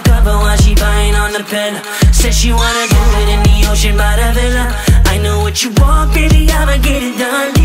Cover while she buying on the pen. Said she wanna do it in the ocean by the villa. I know what you want, baby, I'ma get it done.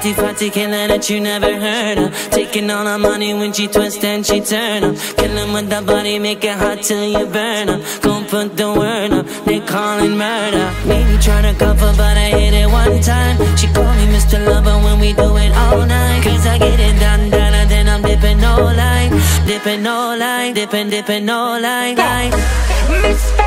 Fatty, fatty, killer that you never heard of Taking all the money when she twist and she turn up Killing with the body, make it hot till you burn up Gon' put the word up, they calling murder Me tryna cover, but I hit it one time She call me Mr. Lover when we do it all night Cause I get it done, done, and then I'm dipping no line Dipping no line, dipping, dipping no line, line. Mr.